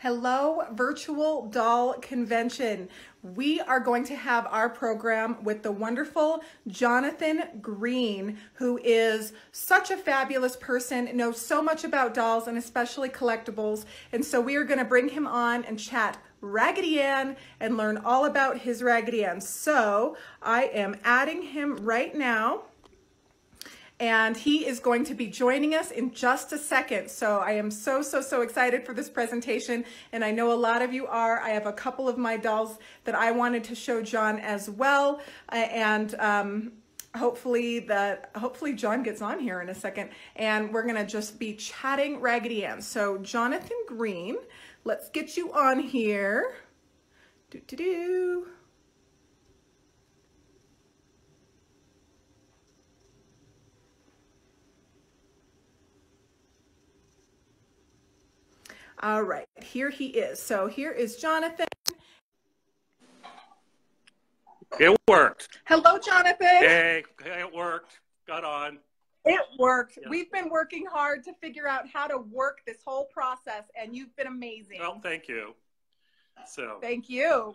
Hello, Virtual Doll Convention. We are going to have our program with the wonderful Jonathan Green, who is such a fabulous person, knows so much about dolls and especially collectibles. And so we are going to bring him on and chat Raggedy Ann and learn all about his Raggedy Ann. So I am adding him right now and he is going to be joining us in just a second. So I am so, so, so excited for this presentation, and I know a lot of you are. I have a couple of my dolls that I wanted to show John as well, uh, and um, hopefully that hopefully John gets on here in a second, and we're gonna just be chatting Raggedy Ann. So Jonathan Green, let's get you on here. Do do do. All right, here he is. So here is Jonathan. It worked. Hello, Jonathan. Hey, it worked. Got on. It worked. Yeah. We've been working hard to figure out how to work this whole process, and you've been amazing. Well, thank you. So thank you.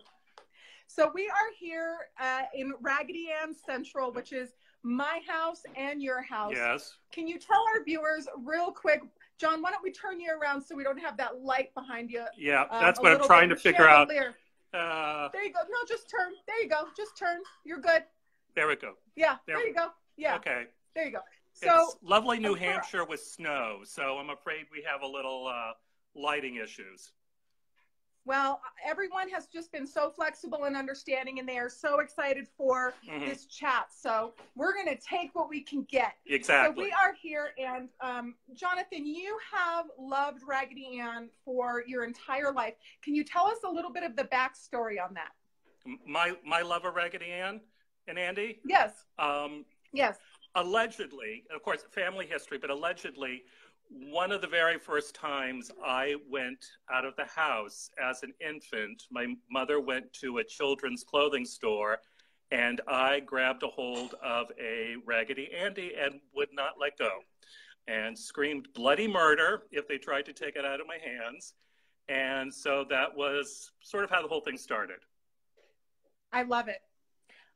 So we are here uh, in Raggedy Ann Central, which is my house and your house. Yes. Can you tell our viewers real quick John, why don't we turn you around so we don't have that light behind you? Yeah, um, that's what I'm trying bit. to figure out. Uh, there you go. No, just turn. There you go. Just turn. You're good. There we go. Yeah, there, there you go. Yeah. Okay. There you go. So it's lovely New Hampshire with snow, so I'm afraid we have a little uh, lighting issues. Well, everyone has just been so flexible and understanding, and they are so excited for mm-hmm. this chat. So we're going to take what we can get. Exactly. So we are here, and um, Jonathan, you have loved Raggedy Ann for your entire life. Can you tell us a little bit of the backstory on that? My my love of Raggedy Ann and Andy. Yes. Um, yes. Allegedly, of course, family history, but allegedly, one of the very first times I went out of the house as an infant, my mother went to a children's clothing store and I grabbed a hold of a Raggedy Andy and would not let go and screamed bloody murder if they tried to take it out of my hands. And so that was sort of how the whole thing started. I love it.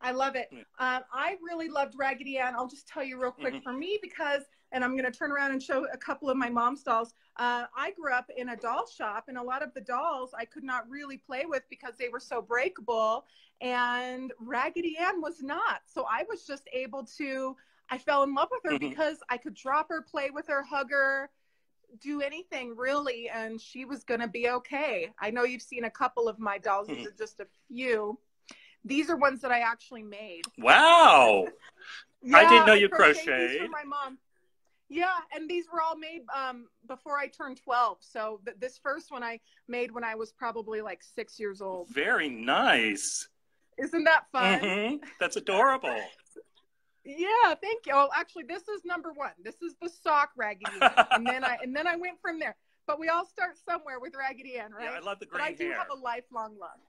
I love it. Um, I really loved Raggedy Ann. I'll just tell you real quick mm-hmm. for me because and I'm going to turn around and show a couple of my mom's dolls. Uh, I grew up in a doll shop, and a lot of the dolls I could not really play with because they were so breakable, and Raggedy Ann was not. So I was just able to, I fell in love with her mm-hmm. because I could drop her, play with her, hug her, do anything really, and she was going to be okay. I know you've seen a couple of my dolls, mm-hmm. these are just a few. These are ones that I actually made. Wow. yeah, I didn't know you crocheted. crocheted. my mom. Yeah, and these were all made um, before I turned 12. So th- this first one I made when I was probably like six years old. Very nice. Isn't that fun? Mm-hmm. That's adorable. yeah, thank you. Oh, actually, this is number one. This is the sock Raggedy Ann, and then I and then I went from there. But we all start somewhere with Raggedy Ann, right? Yeah, I love the green But I do hair. have a lifelong love.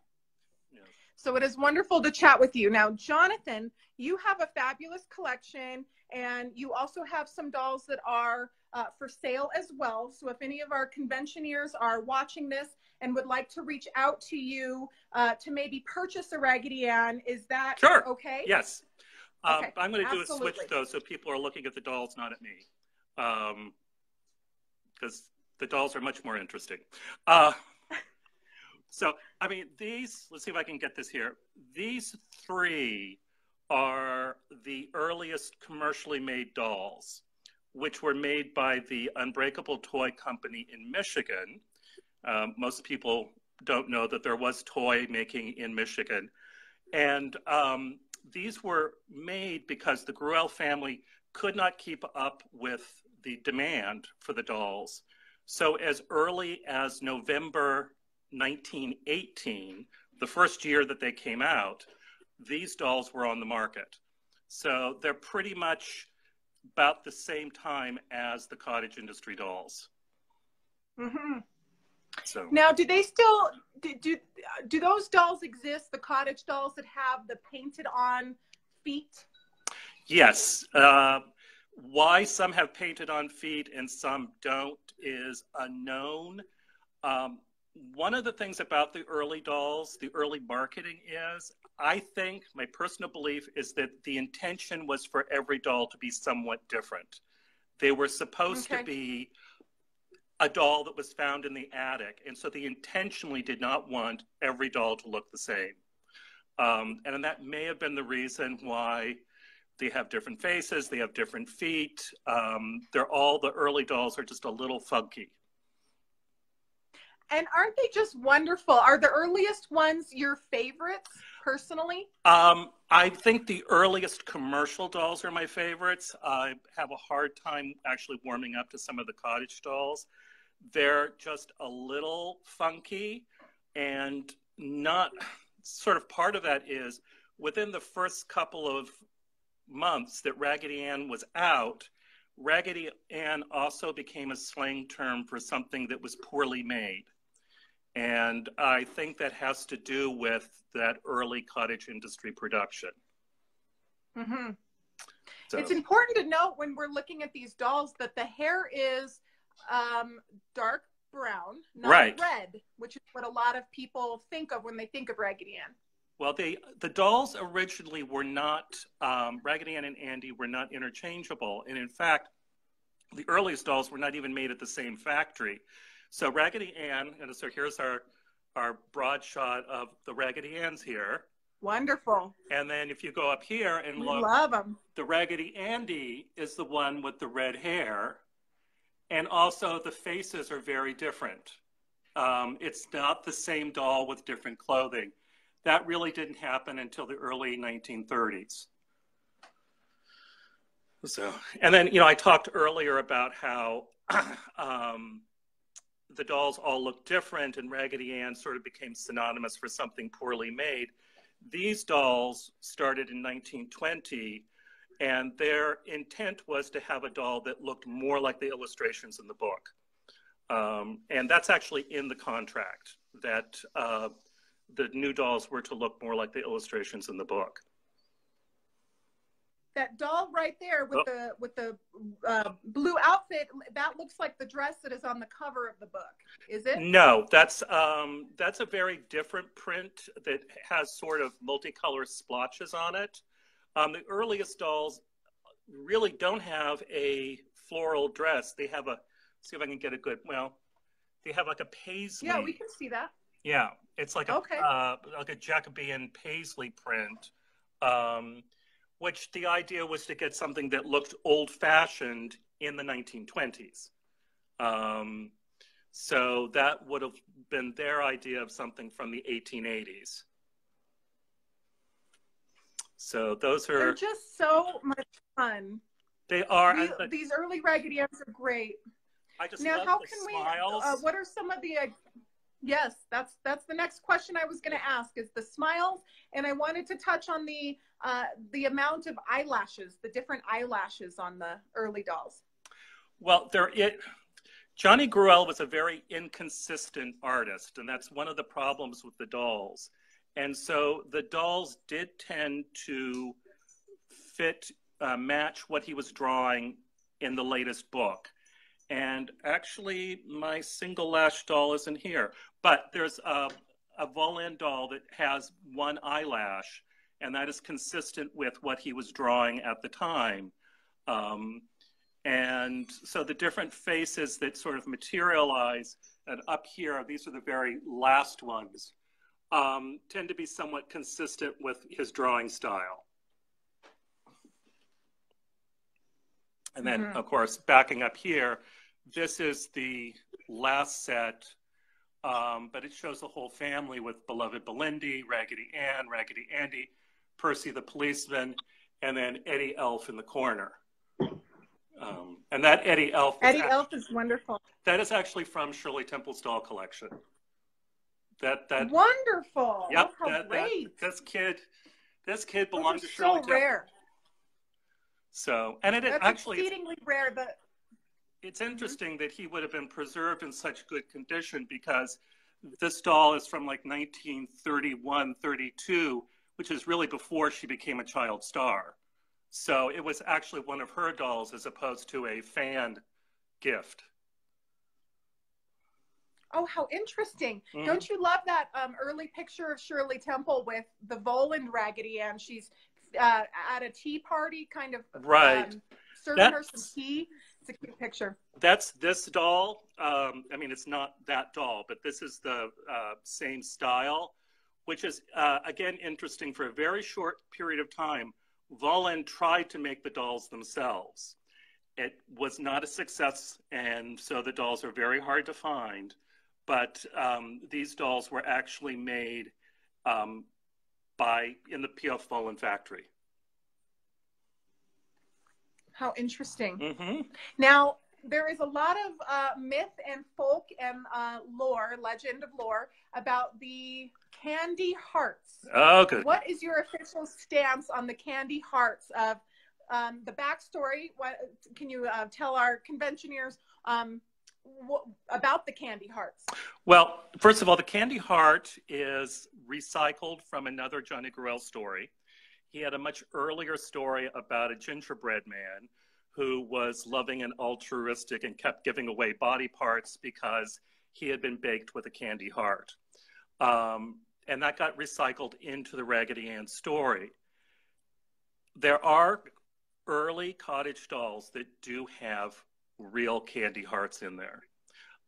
Yeah. So it is wonderful to chat with you. Now, Jonathan, you have a fabulous collection and you also have some dolls that are uh, for sale as well. So if any of our conventioneers are watching this and would like to reach out to you uh, to maybe purchase a Raggedy Ann, is that sure. okay? Yes. Um, okay. I'm going to do a switch though, so people are looking at the dolls, not at me, because um, the dolls are much more interesting. Uh, so, I mean, these. Let's see if I can get this here. These three are the earliest commercially made dolls, which were made by the Unbreakable Toy Company in Michigan. Um, most people don't know that there was toy making in Michigan. And um, these were made because the Gruelle family could not keep up with the demand for the dolls. So, as early as November 1918, the first year that they came out, these dolls were on the market. So they're pretty much about the same time as the cottage industry dolls. Mm-hmm. So now, do they still do, do do those dolls exist? The cottage dolls that have the painted on feet. Yes. Uh, why some have painted on feet and some don't is unknown. Um, one of the things about the early dolls, the early marketing is, I think my personal belief is that the intention was for every doll to be somewhat different. They were supposed okay. to be a doll that was found in the attic, and so they intentionally did not want every doll to look the same. Um, and that may have been the reason why they have different faces, they have different feet. Um, they're all the early dolls are just a little funky. And aren't they just wonderful? Are the earliest ones your favorites personally? Um, I think the earliest commercial dolls are my favorites. I have a hard time actually warming up to some of the cottage dolls. They're just a little funky and not sort of part of that is within the first couple of months that Raggedy Ann was out, Raggedy Ann also became a slang term for something that was poorly made. And I think that has to do with that early cottage industry production. Mm-hmm. So. It's important to note when we're looking at these dolls that the hair is um, dark brown, not right. red, which is what a lot of people think of when they think of Raggedy Ann. Well, they the dolls originally were not um, Raggedy Ann and Andy were not interchangeable, and in fact, the earliest dolls were not even made at the same factory. So Raggedy Ann, and so here's our our broad shot of the Raggedy Anns here. Wonderful. And then if you go up here and we look, love them. The Raggedy Andy is the one with the red hair, and also the faces are very different. Um, it's not the same doll with different clothing. That really didn't happen until the early 1930s. So, and then you know, I talked earlier about how um, the dolls all looked different and Raggedy Ann sort of became synonymous for something poorly made. These dolls started in 1920 and their intent was to have a doll that looked more like the illustrations in the book. Um, and that's actually in the contract that uh, the new dolls were to look more like the illustrations in the book that doll right there with oh. the with the uh, blue outfit that looks like the dress that is on the cover of the book. Is it? No that's um, that's a very different print that has sort of multicolored splotches on it. Um, the earliest dolls really don't have a floral dress. They have a see if i can get a good well they have like a paisley. Yeah we can see that. Yeah it's like a okay. uh, like a jacobean paisley print. Um, which the idea was to get something that looked old fashioned in the 1920s. Um, so that would have been their idea of something from the 1880s. So those are. They're just so much fun. They are. We, these early Raggedy Anns are great. I just now, how can smiles. we? Uh, what are some of the? Uh, yes, that's that's the next question I was going to ask. Is the smiles, and I wanted to touch on the uh, the amount of eyelashes, the different eyelashes on the early dolls? Well, there it. Johnny Gruelle was a very inconsistent artist, and that's one of the problems with the dolls. And so the dolls did tend to fit, uh, match what he was drawing in the latest book. And actually, my single lash doll isn't here, but there's a, a Volland doll that has one eyelash and that is consistent with what he was drawing at the time. Um, and so the different faces that sort of materialize, and up here, these are the very last ones, um, tend to be somewhat consistent with his drawing style. And then, mm-hmm. of course, backing up here, this is the last set, um, but it shows the whole family with beloved Belindy, Raggedy Ann, Raggedy Andy, Percy the policeman, and then Eddie Elf in the corner. Um, and that Eddie Elf. Eddie actually, Elf is wonderful. That is actually from Shirley Temple's doll collection. That that wonderful. Yep. Oh, that, that, this kid, this kid belongs to Shirley so Temple. rare. So, and it That's actually exceedingly rare. But it's interesting mm-hmm. that he would have been preserved in such good condition because this doll is from like 1931, 32 which is really before she became a child star. So it was actually one of her dolls as opposed to a fan gift. Oh, how interesting. Mhm. Don't you love that um, early picture of Shirley Temple with the Volland Raggedy Ann? She's uh, at a tea party, kind of Right. um, serving her some tea. It's a cute picture. That's this doll. Um, I mean, it's not that doll, but this is the uh, same style, which is, uh, again, interesting. For a very short period of time, Volland tried to make the dolls themselves. It was not a success, and so the dolls are very hard to find. But um, these dolls were actually made um, by in the P.F. Volland factory. How interesting. hmm Now, there is a lot of uh, myth and folk and uh, lore, legend of lore, about the candy hearts. Oh, good. What is your official stance on the candy hearts of um, the backstory? What can you uh, tell our conventioneers um, wh- about the candy hearts? Well, first of all, the candy heart is recycled from another Johnny Gruelle story. He had a much earlier story about a gingerbread man who was loving and altruistic and kept giving away body parts because he had been baked with a candy heart. Um, and that got recycled into the Raggedy Ann story. There are early cottage dolls that do have real candy hearts in there.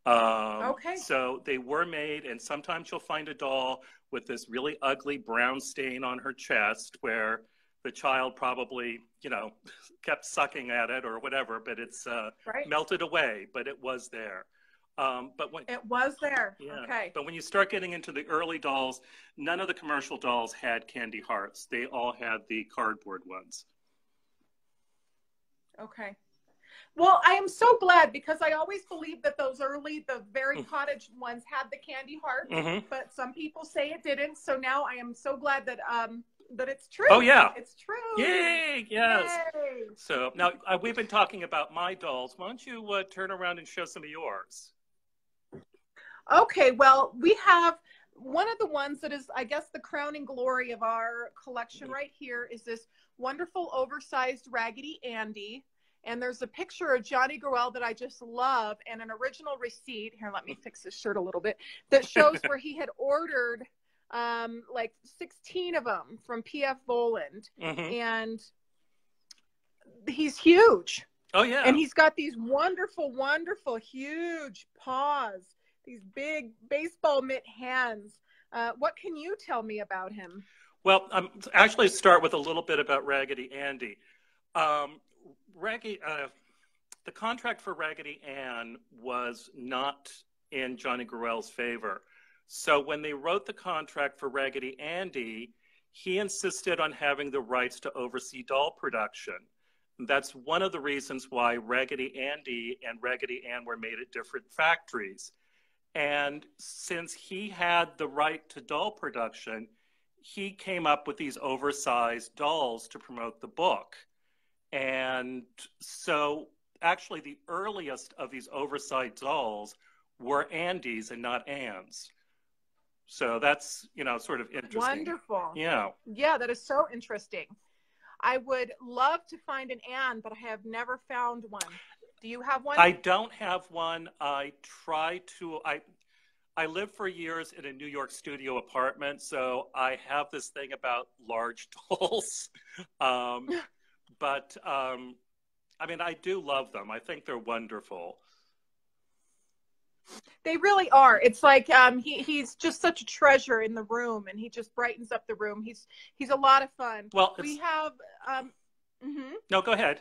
Um, Okay. So they were made, and sometimes you'll find a doll with this really ugly brown stain on her chest where the child probably, you know, kept sucking at it or whatever, but it's uh, Right? melted away, but it was there. Um, but when, It was there. yeah. Okay. But when you start getting into the early dolls, none of the commercial dolls had candy hearts. They all had the cardboard ones. Okay. Well, I am so glad because I always believed that those early, the very Mm. cottage ones had the candy heart, hmm but some people say it didn't. So now I am so glad that um that it's true. Oh, yeah. it's true. Yay! Yes. Yay. So now uh, we've been talking about my dolls. Why don't you uh, turn around and show some of yours? Okay, well, we have one of the ones that is, I guess, the crowning glory of our collection right here is this wonderful oversized Raggedy Andy. And there's a picture of Johnny Gruelle that I just love and an original receipt. Here, let me fix this shirt a little bit that shows where he had ordered um, like 16 of them from PF Volland. hmm And he's huge. Oh yeah. And he's got these wonderful, wonderful, huge paws, these big baseball mitt hands. Uh, what can you tell me about him? Well, um, actually, start with a little bit about Raggedy Andy. Um, Raggy, uh, the contract for Raggedy Ann was not in Johnny Gruelle's favor. So when they wrote the contract for Raggedy Andy, he insisted on having the rights to oversee doll production. That's one of the reasons why Raggedy Andy and Raggedy Ann were made at different factories. And since he had the right to doll production, he came up with these oversized dolls to promote the book. And so, actually, the earliest of these oversight dolls were Andy's and not Ann's. So that's, you know, sort of interesting. Wonderful. Yeah. Yeah, that is so interesting. I would love to find an Anne, but I have never found one. Do you have one? I don't have one. I try to. I I lived for years in a New York studio apartment, so I have this thing about large dolls. um, but um, I mean, I do love them. I think they're wonderful. They really are. It's like um, he he's just such a treasure in the room, and he just brightens up the room. He's he's a lot of fun. Well, We have um, mm-hmm. no, go ahead.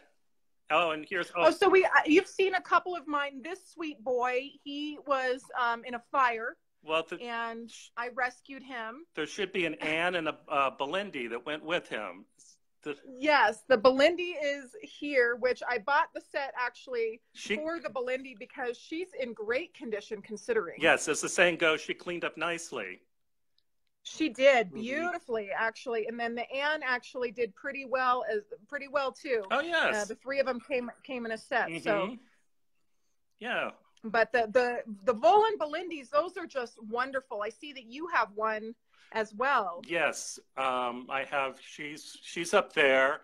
Oh, and here's Oh, oh, so we uh, you've seen a couple of mine. This sweet boy, he was um, in a fire, well, the, and I rescued him. there should be an Anne and a uh, Belindy that went with him. The, Yes, the Belindy is here, which I bought the set actually she, for the Belindy because she's in great condition considering. yes, as the saying goes, she cleaned up nicely. She did Mhm. beautifully, actually, and then the Anne actually did pretty well as pretty well too. Oh Uh, yes. the three of them came came in a set. So, Mhm. yeah. but the the the Volland Belindys, those are just wonderful. I see that you have one as well. Yes, um, I have. She's she's up there,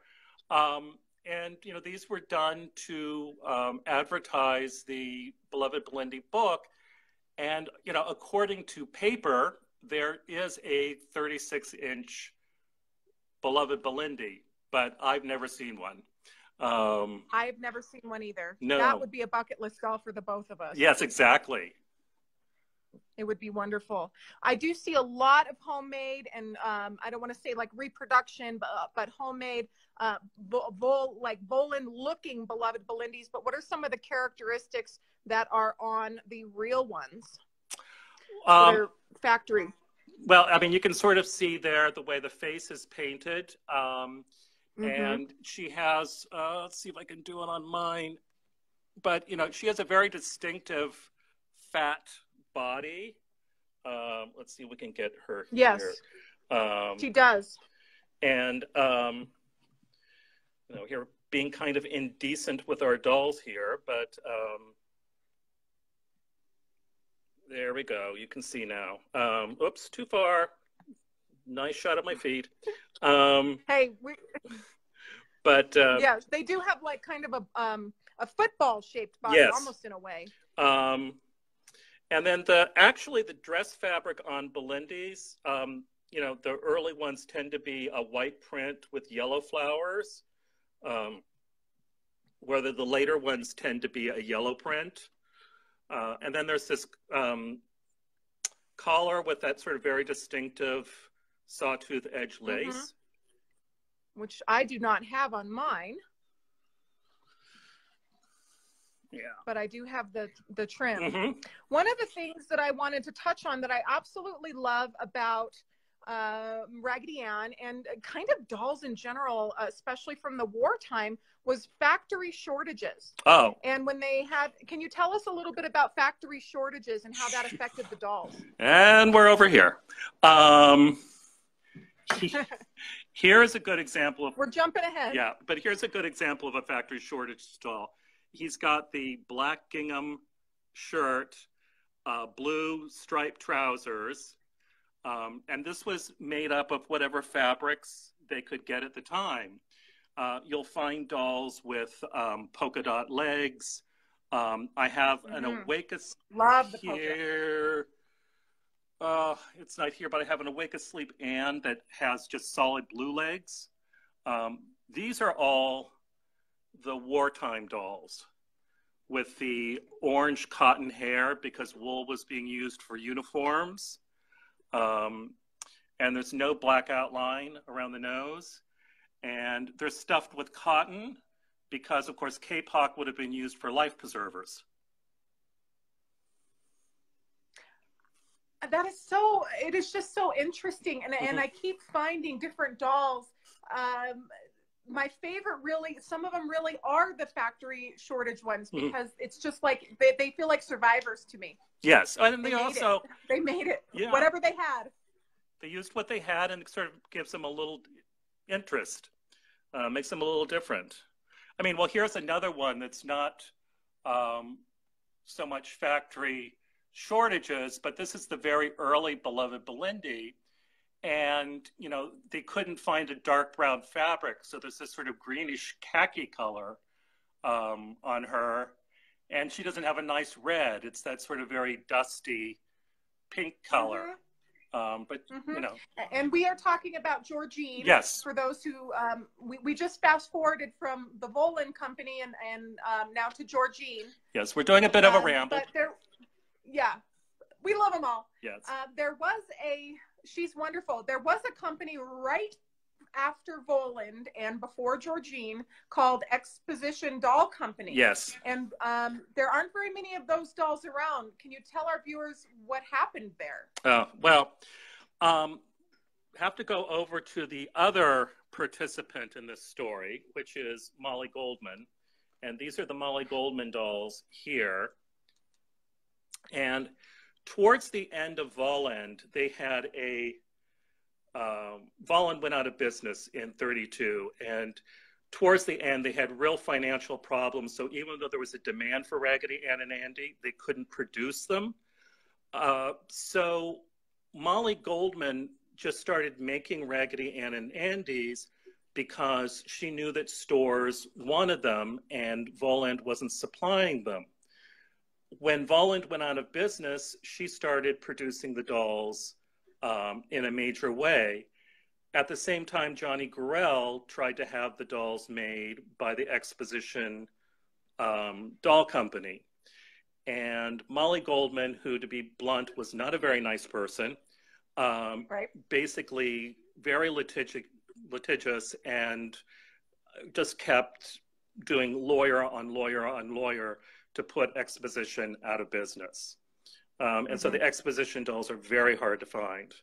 um, and you know these were done to um, advertise the beloved Belindy book, And, you know, according to paper, there is a 36 inch beloved Belindy, but I've never seen one. Um, I've never seen one either. No. That would be a bucket list doll for the both of us. Yes, exactly. It would be wonderful. I do see a lot of homemade, and um, I don't want to say like reproduction, but, uh, but homemade, uh, like Volland looking beloved Belindys. But what are some of the characteristics that are on the real ones? Um, factory. Well, I mean, you can sort of see there the way the face is painted. Um, mm-hmm. And she has, uh, let's see if I can do it on mine. But, you know, she has a very distinctive fat body. Um, let's see if we can get her yes. Um, she does. And, um, you know, here being kind of indecent with our dolls here, but um, there we go. You can see now. Um, oops, too far. Nice shot at my feet. Um, hey, we. But uh, yeah, they do have like kind of a um, a football shaped body, yes. almost in a way. Um, and then the actually the dress fabric on Belindys, um, you know, the early ones tend to be a white print with yellow flowers, um, whether the later ones tend to be a yellow print. Uh, and then there's this um, collar with that sort of very distinctive sawtooth edge mm-hmm. lace. Mm-hmm. Which I do not have on mine. Yeah. But I do have the the trim. Mm-hmm. One of the things that I wanted to touch on that I absolutely love about uh, Raggedy Ann and kind of dolls in general, uh, especially from the wartime, was factory shortages. Oh. And when they had, can you tell us a little bit about factory shortages and how that affected the dolls? And we're over here. Um, here is a good example of. We're jumping ahead. Yeah, but here's a good example of a factory shortage doll. He's got the black gingham shirt, uh, blue striped trousers, um, and this was made up of whatever fabrics they could get at the time. Uh, you'll find dolls with um, polka dot legs. Um, I have mm-hmm. an Awake Love here. Uh, it's not here, but I have an Awake Asleep Anne that has just solid blue legs. Um, these are all the wartime dolls with the orange cotton hair because wool was being used for uniforms. Um, and there's no black outline around the nose. And they're stuffed with cotton because, of course, kapok would have been used for life preservers. That is so, it is just so interesting. And, mm-hmm. and I keep finding different dolls. Um, my favorite really some of them really are the factory shortage ones mm-hmm. because mm-hmm. it's just like they, they feel like survivors to me yes and they, they also it. they made it yeah. whatever they had they used what they had and it sort of gives them a little interest uh, makes them a little different i mean well here's another one that's not um, so much factory shortages but this is the very early beloved Belindy and you know they couldn't find a dark brown fabric so there's this sort of greenish khaki color um, on her and she doesn't have a nice red. It's that sort of very dusty pink color. Mm-hmm. um, but mm-hmm. you know. And we are talking about Georgene. Yes. For those who um, we, we just fast forwarded from the Volland company and, and um, now to Georgene. Yes we're doing a bit of a um, ramble. but there yeah we love them all. Yes. Uh, there was a she's wonderful. There was a company right after Volland and before Georgene called Exposition Doll Company. Yes. And um, there aren't very many of those dolls around. Can you tell our viewers what happened there? Uh, well, um, have to go over to the other participant in this story, which is Molly Goldman. And these are the Molly Goldman dolls here. And towards the end of Volland, they had a um, Volland went out of business in 32, and towards the end, they had real financial problems. So even though there was a demand for Raggedy Ann and Andy, they couldn't produce them. Uh, so Molly Goldman just started making Raggedy Ann and Andy's because she knew that stores wanted them and Volland wasn't supplying them when Volland went out of business, she started producing the dolls um, in a major way. At the same time, Johnny Gruelle tried to have the dolls made by the Exposition um, Doll Company. And Molly Goldman, who, to be blunt, was not a very nice person, um, right. basically very litigious, litigious and just kept doing lawyer on lawyer on lawyer to put exposition out of business. Um, and mm-hmm. so the exposition dolls are very hard to find.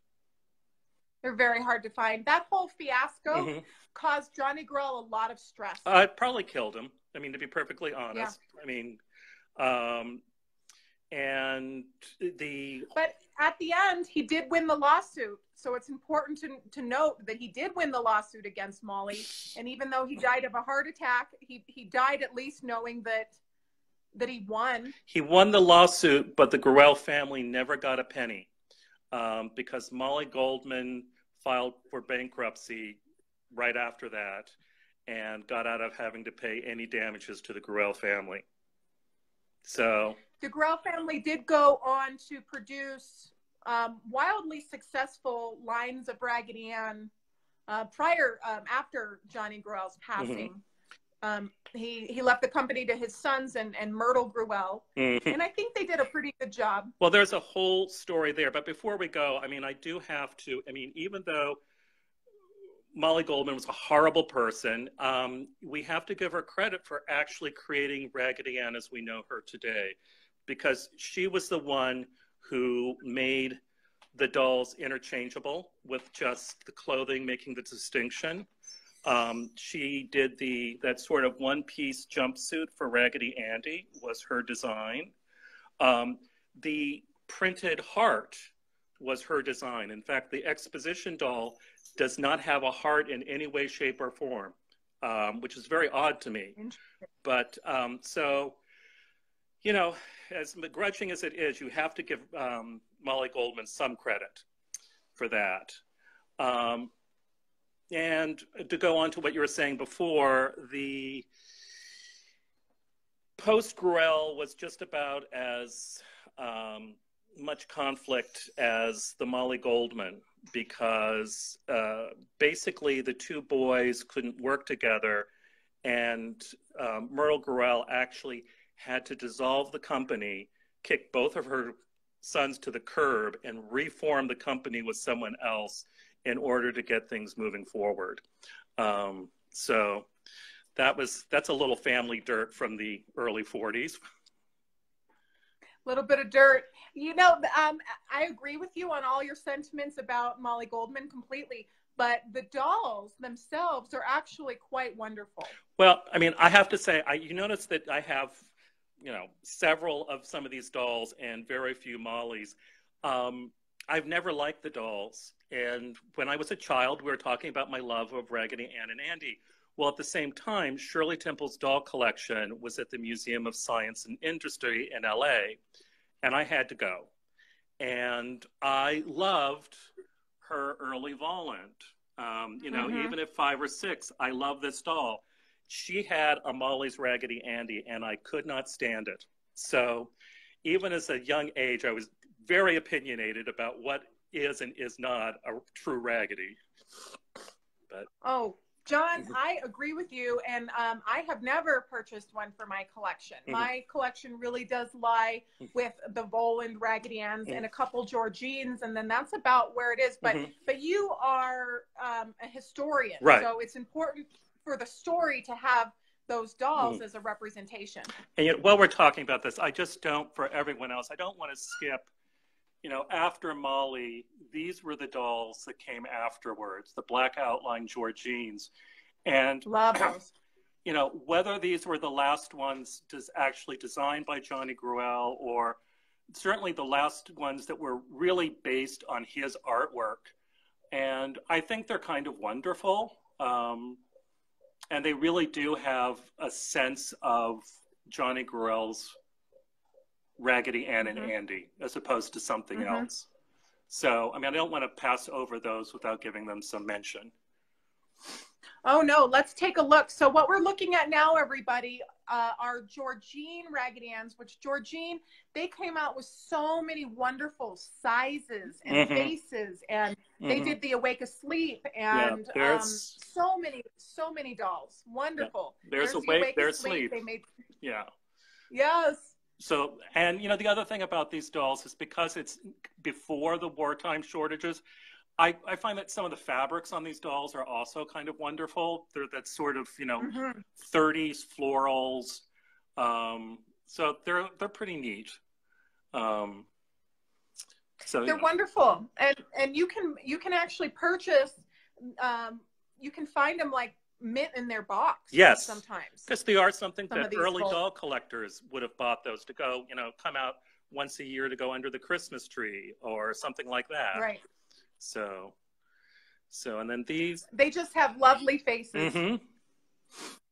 They're very hard to find. That whole fiasco mm-hmm. caused Johnny Gruelle a lot of stress. Uh, it probably killed him. I mean, to be perfectly honest. Yeah. I mean, um, and the. But at the end, he did win the lawsuit. So it's important to, to note that he did win the lawsuit against Molly. And even though he died of a heart attack, he, he died at least knowing that that he won. He won the lawsuit, but the Gruelle family never got a penny um, because Molly Goldman filed for bankruptcy right after that and got out of having to pay any damages to the Gruelle family. So the Gruelle family did go on to produce um, wildly successful lines of Raggedy Ann uh, prior, um, after Johnny Gruelle's passing. Mm-hmm. Um, he he left the company to his sons and and Myrtle Gruelle, mm-hmm. and I think they did a pretty good job. Well, there's a whole story there, but before we go, I mean, I do have to. I mean, even though Molly Goldman was a horrible person, um, we have to give her credit for actually creating Raggedy Ann as we know her today, because she was the one who made the dolls interchangeable with just the clothing making the distinction. Um, she did the that sort of one piece jumpsuit for Raggedy Andy was her design. Um, the printed heart was her design. In fact, the exposition doll does not have a heart in any way, shape, or form, um, which is very odd to me. But um, so, you know, as begrudging as it is, you have to give um, Molly Goldman some credit for that. And to go on to what you were saying before, the post Gruelle was just about as um, much conflict as the Molly Goldman because uh, basically the two boys couldn't work together, and um, Myrtle Gruelle actually had to dissolve the company, kick both of her sons to the curb, and reform the company with someone else in order to get things moving forward. Um, so that was that's a little family dirt from the early 40s. A little bit of dirt. You know, um, I agree with you on all your sentiments about Molly Goldman completely, but the dolls themselves are actually quite wonderful. Well, I mean, I have to say, I, you notice that I have, you know, several of some of these dolls and very few Molly's. Um, I've never liked the dolls. And when I was a child, we were talking about my love of Raggedy Ann and Andy. Well, at the same time, Shirley Temple's doll collection was at the Museum of Science and Industry in LA, and I had to go. And I loved her early Volland. Um, you know, mm-hmm. even at five or six, I love this doll. She had a Molly's Raggedy Andy, and I could not stand it. So, even as a young age, I was very opinionated about what is and is not a true raggedy. But oh, John, mm-hmm. I agree with you, and um, I have never purchased one for my collection. Mm-hmm. My collection really does lie mm-hmm. with the Volland Raggedy Anns mm-hmm. and a couple Georgenes, and then that's about where it is. But mm-hmm. but you are um, a historian, right. so it's important for the story to have those dolls mm-hmm. as a representation. And yet, while we're talking about this, I just don't, for everyone else, I don't want to skip you know, after Molly, these were the dolls that came afterwards, the black outline Georgenes. And love those. You know, whether these were the last ones just actually designed by Johnny Gruelle or certainly the last ones that were really based on his artwork. And I think they're kind of wonderful. Um, and they really do have a sense of Johnny Gruelle's Raggedy Ann and mm-hmm. Andy as opposed to something mm-hmm. else. So, I mean, I don't want to pass over those without giving them some mention. Oh no, let's take a look. So what we're looking at now, everybody, uh, are Georgene Raggedy Anns, which Georgene, they came out with so many wonderful sizes and mm-hmm. faces, and mm-hmm. they did the Awake Asleep, and yeah, um, so many, so many dolls. Wonderful. Yeah, there's, there's Awake, there's Sleep. They made. Yeah. Yes. So, and you know, the other thing about these dolls is because it's before the wartime shortages, I, I find that some of the fabrics on these dolls are also kind of wonderful. They're that sort of you know mm-hmm. 30s florals. Um, so they're they're pretty neat. Um, so they're wonderful, and and you can you can actually purchase. Um, you can find them like mint in their box. Yes, sometimes because they are something Some that early doll collectors would have bought those to go. You know, come out once a year to go under the Christmas tree or something like that. Right. So, so and then these. They just have lovely faces. Mm-hmm.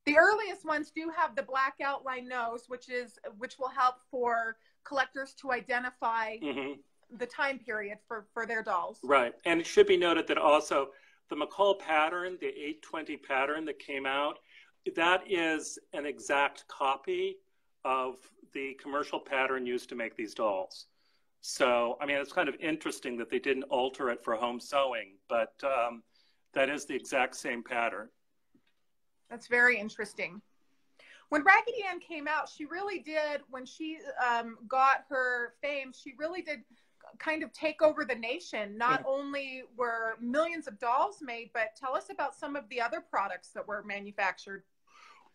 The earliest ones do have the black outline nose, which is which will help for collectors to identify mm-hmm. the time period for for their dolls. Right, and it should be noted that also the McCall pattern, the 820 pattern that came out, that is an exact copy of the commercial pattern used to make these dolls. So, I mean, it's kind of interesting that they didn't alter it for home sewing, but um, that is the exact same pattern. That's very interesting. When Raggedy Ann came out, she really did, when she um, got her fame, she really did kind of take over the nation. Not only were millions of dolls made, but tell us about some of the other products that were manufactured.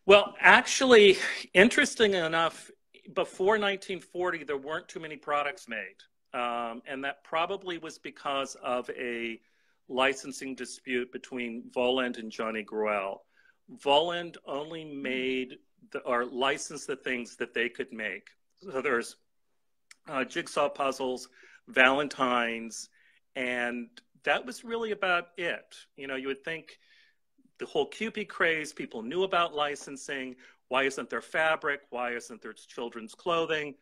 Well, actually, interesting enough, before 1940, there weren't too many products made. Um, and that probably was because of a licensing dispute between Volland and Johnny Gruelle. Volland only made the, or licensed the things that they could make. So there's uh, jigsaw puzzles, Valentines, and that was really about it. You know, you would think the whole Kewpie craze, people knew about licensing. Why isn't there fabric? Why isn't there children's clothing?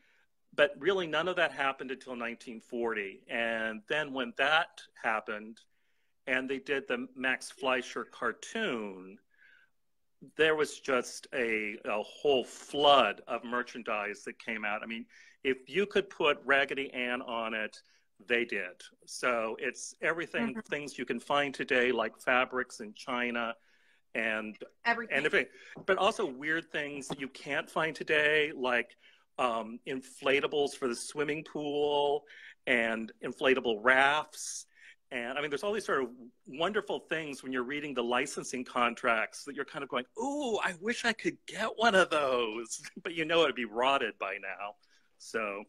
But really, none of that happened until 1940. And then when that happened, and they did the Max Fleischer cartoon, there was just a, a whole flood of merchandise that came out. I mean, if you could put Raggedy Ann on it, they did. So it's everything, mm-hmm. things you can find today, like fabrics in China and everything. and everything, but also weird things that you can't find today, like um, inflatables for the swimming pool and inflatable rafts. And I mean, there's all these sort of wonderful things when you're reading the licensing contracts that you're kind of going, "Ooh, I wish I could get one of those," but you know it'd be rotted by now. So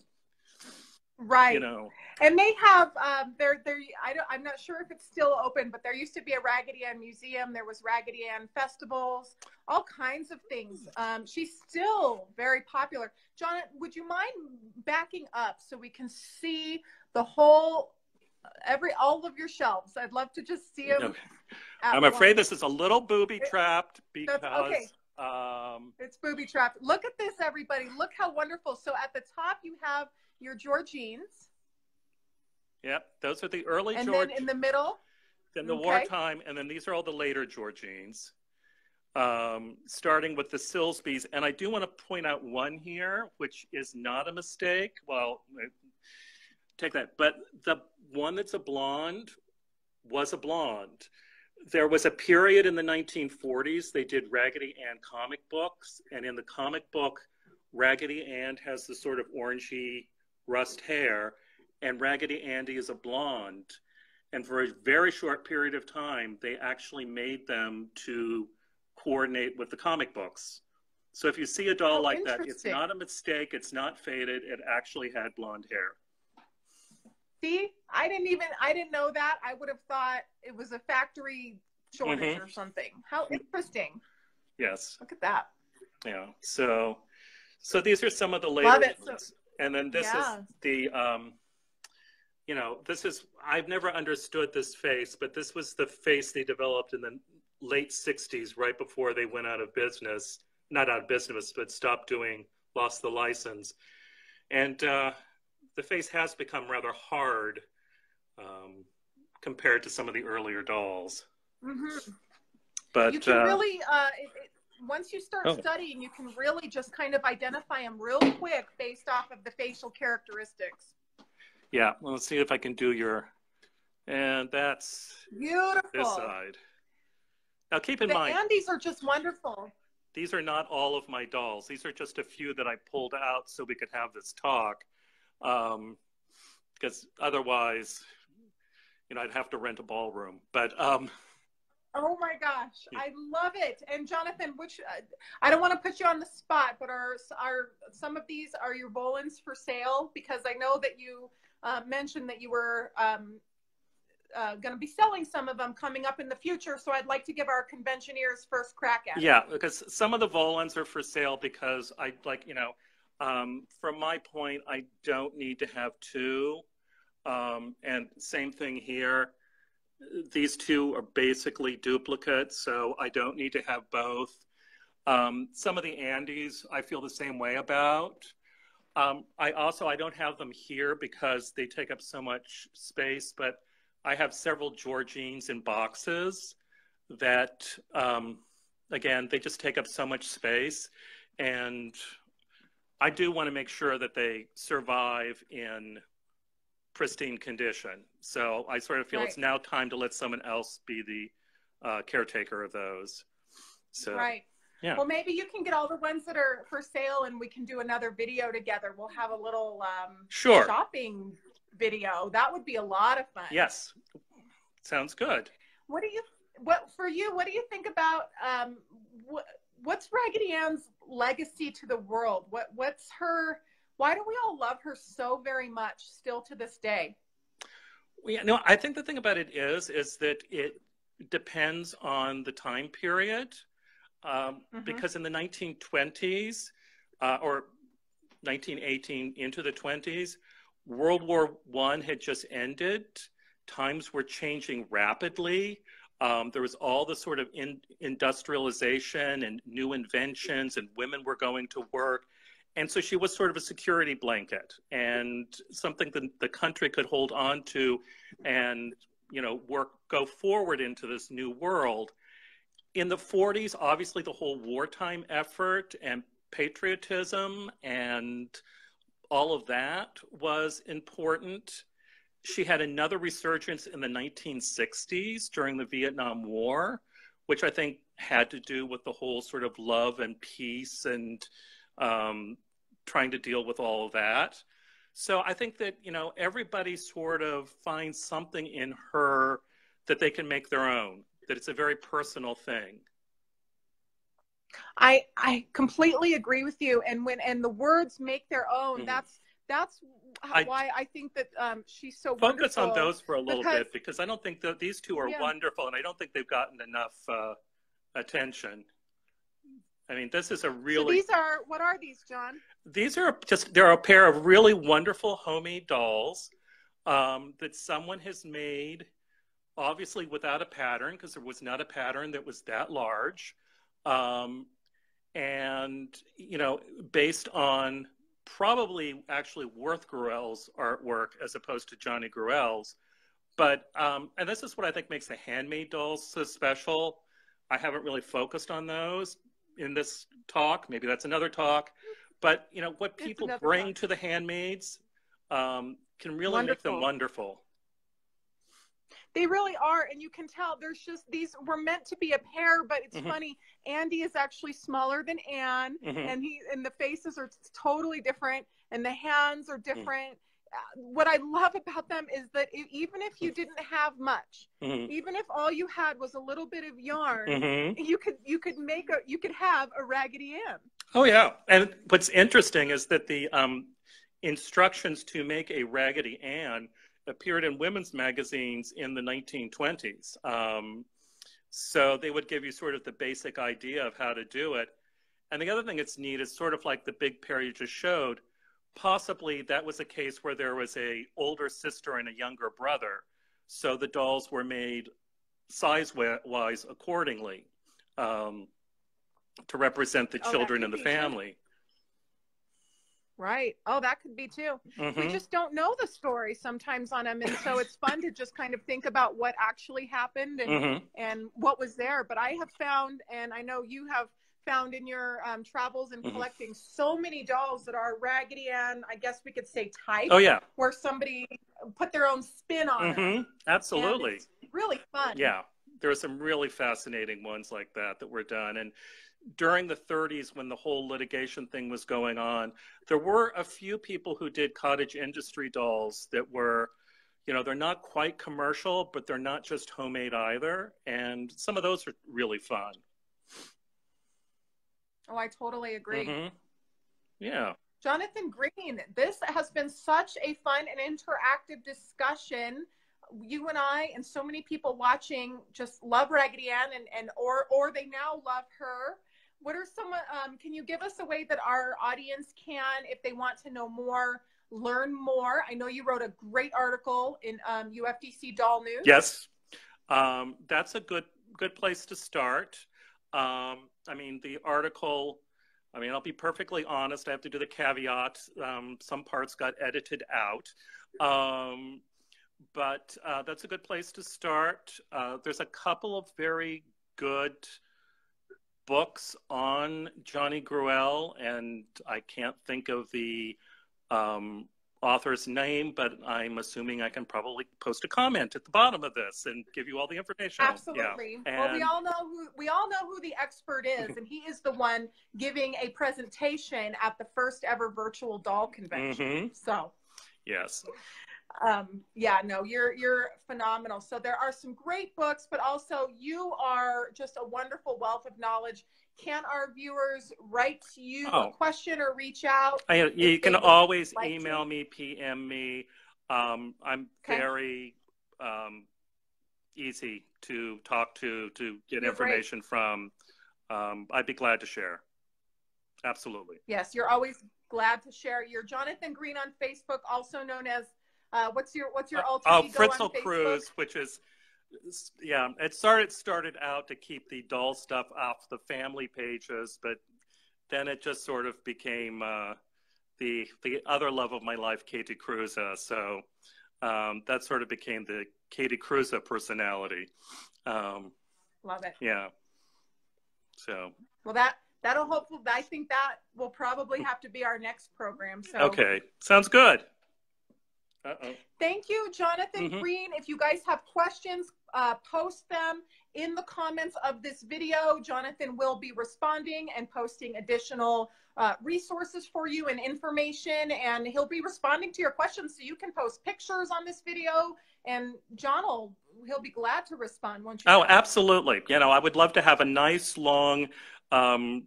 right. you know. And they have um they're they're i don't i'm not sure if it's still open but there used to be a raggedy ann museum. There was raggedy ann festivals all kinds of things. Um she's still very popular. John would you mind backing up so we can see the whole every all of your shelves? I'd love to just see them i'm afraid this is a little booby trapped because okay. Um, it's booby trapped. Look at this, everybody. Look how wonderful. So at the top, you have your Georgenes. Yep, those are the early Georgenes. and George. then in the middle. Then the okay. wartime, and then these are all the later Georgenes. Um, starting with the Silsbees, and I do want to point out one here, which is not a mistake. Well, take that, but the one that's a blonde was a blonde. There was a period in the 1940s they did Raggedy Ann comic books, and in the comic book, Raggedy Ann has the sort of orangey rust hair, and Raggedy Andy is a blonde. And for a very short period of time, they actually made them to coordinate with the comic books. So if you see a doll oh, like that, it's not a mistake, it's not faded, it actually had blonde hair. See, I didn't even I didn't know that. I would have thought it was a factory shortage mm-hmm. or something. How interesting. Yes. Look at that. Yeah. So so these are some of the later ones. So, and then this yeah. is the, um, you know, this is, I've never understood this face, but this was the face they developed in the late 60s, right before they went out of business. Not out of business, but stopped doing, lost the license. And uh, the face has become rather hard um, compared to some of the earlier dolls. Mm-hmm. But you can uh, really, uh, it, it, once you start Oh. studying, you can really just kind of identify them real quick based off of the facial characteristics. yeah, well, let's see if I can do your, and that's beautiful. this Beautiful. side. Now, keep in The mind, Andes are just wonderful. these are not all of my dolls. These are just a few that I pulled out so we could have this talk. Um, because otherwise, you know, I'd have to rent a ballroom. But um, Oh my gosh, Yeah. I love it. And Jonathan, which uh, I don't want to put you on the spot, but are are some of these are your Vollands for sale? Because I know that you uh, mentioned that you were um, uh, going to be selling some of them coming up in the future. So I'd like to give our conventioneers first crack at it. yeah, because some of the Vollands are for sale because I like, you know, um, from my point, I don't need to have two. Um, and same thing here. These two are basically duplicates, so I don't need to have both. Um, some of the Andys I feel the same way about. Um, I also I don't have them here because they take up so much space, but I have several Georgenes in boxes that um, again they just take up so much space, and I do want to make sure that they survive in pristine condition. So I sort of feel it's now time to let someone else be the uh, caretaker of those. So Right. Yeah. Well, maybe you can get all the ones that are for sale, and we can do another video together. We'll have a little um, Sure. shopping video. That would be a lot of fun. yes, sounds good. What do you what for you? What do you think about um, what, what's Raggedy Ann's legacy to the world? What what's her? Why do we all love her so very much still to this day? Well, yeah, no, I think the thing about it is, is that it depends on the time period. Um, Mhm. Because in the 1920s uh, or 1918 into the 20s, World War One had just ended. Times were changing rapidly. Um, there was all the sort of in, industrialization and new inventions, and women were going to work. And so she was sort of a security blanket and something that the country could hold on to and, you know, work, go forward into this new world. In the 40s, obviously, the whole wartime effort and patriotism and all of that was important. She had another resurgence in the 1960s during the Vietnam War, which I think had to do with the whole sort of love and peace and um, trying to deal with all of that. So I think that, you know, everybody sort of finds something in her that they can make their own, that it's a very personal thing. I I completely agree with you. And when and the words make their own. Mhm. That's that's how, I- why I think that um, she's so Focus on those for a little because- bit because I don't think that these two are Yeah. wonderful and I don't think they've gotten enough uh, attention. I mean, this is a So really these are what are these, John? these are just they're a pair of really wonderful homemade dolls um, that someone has made obviously without a pattern because there was not a pattern that was that large um, and you know based on probably actually Worth Gruelle's artwork as opposed to Johnny Gruelle's. But um, and this is what i think makes the handmade dolls so special. I haven't really focused on those in this talk. Maybe that's another talk. But you know what people bring talk. to the handmaids um, can really make them Wonderful. Wonderful They really are, and you can tell there's just these were meant to be a pair, but it's Mhm. funny. Andy is actually smaller than Anne, Mhm. and he and the faces are totally different, and the hands Mm. are different. Uh, what I love about them is that e- even if you didn't have much, Mhm. even if all you had was a little bit of yarn, Mhm. you could you could make a you could have a Raggedy Ann. Oh yeah, and what's interesting is that the um, instructions to make a Raggedy Ann appeared in women's magazines in the 1920s. Um, so they would give you sort of the basic idea of how to do it. And the other thing that's neat is sort of like the big pair you just showed. Possibly that was a case where there was a older sister and a younger brother, so the dolls were made size-wise accordingly. Um, to represent the Oh, children in the family. Right. Oh, that could be too. Mhm. We just don't know the story sometimes on them, and so it's fun to just kind of think about what actually happened and Mhm. and what was there. But I have found, and I know you have found in your um, travels and Mhm. collecting so many dolls that are Raggedy Ann. I guess we could say type, Oh yeah. where somebody put their own spin on it. hmm Absolutely. Really fun. Yeah, there are some really fascinating ones like that that were done. And during the 30s, when the whole litigation thing was going on, there were a few people who did cottage industry dolls that were, you know, they're not quite commercial, but they're not just homemade either. And some of those are really fun. Oh, I totally agree. hmm Yeah. Jonathan Green, this has been such a fun and interactive discussion. You and I and so many people watching just love Raggedy Ann and, and or or they now love her. What are some um, can you give us a way that our audience can, if they want to know more, learn more? I know you wrote a great article in um, UFDC Doll News. Yes, um, that's a good good place to start. Um, I mean, the article. I mean, I'll be perfectly honest. I have to do the caveat. Um, some parts got edited out, um, but uh, that's a good place to start. Uh, there's a couple of very good books on Johnny Gruelle, and I can't think of the um, author's name, but I'm assuming I can probably post a comment at the bottom of this and give you all the information. Absolutely. Yeah. Well, we all know who we all know who the expert is, and he is the one giving a presentation at the first ever virtual doll convention. Mhm. So, Yes. Um, yeah, no, you're you're phenomenal. So there are some great books, but also you are just a wonderful wealth of knowledge. Can our viewers write to you Oh. a question or reach out? I, you can always like to. email me, PM me. Um, I'm Okay. very um, easy to talk to, to get You're great. information from. Um, I'd be glad to share. Absolutely. Yes, you're always glad to share. You're Jonathan Green on Facebook, also known as uh, what's your what's your alter Oh, ego on Fritzl Facebook? Cruz, which is, yeah, it started started out to keep the doll stuff off the family pages, but then it just sort of became uh, the the other love of my life, Katie Cruz. So um, that sort of became the Katie Cruza personality. Um, Love it. yeah. So Well, that that'll hopefully. I think that will probably have to be our next program. So okay, sounds good. Uh oh. Thank you, Jonathan Mhm. Green. If you guys have questions, uh, post them in the comments of this video. Jonathan will be responding and posting additional uh, resources for you and information, and he'll be responding to your questions. So you can post pictures on this video, and John will he'll be glad to respond once you. Oh, absolutely. You know, I would love to have a nice long um,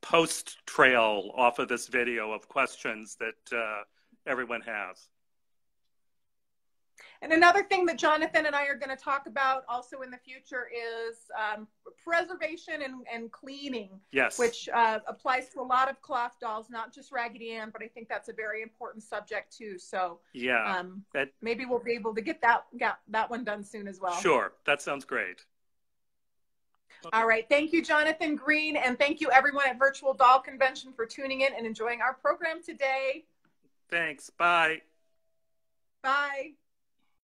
post trail off of this video of questions that uh, everyone has. And another thing that Jonathan and I are going to talk about also in the future is um, preservation and, and cleaning. Yes. which uh, applies to a lot of cloth dolls, not just Raggedy Ann, but I think that's a very important subject too. So yeah. um, that- maybe we'll be able to get that get that one done soon as well. Sure. That sounds great. All right. Thank you, Jonathan Green, and thank you everyone at Virtual Doll Convention for tuning in and enjoying our program today. Thanks. Bye. Bye.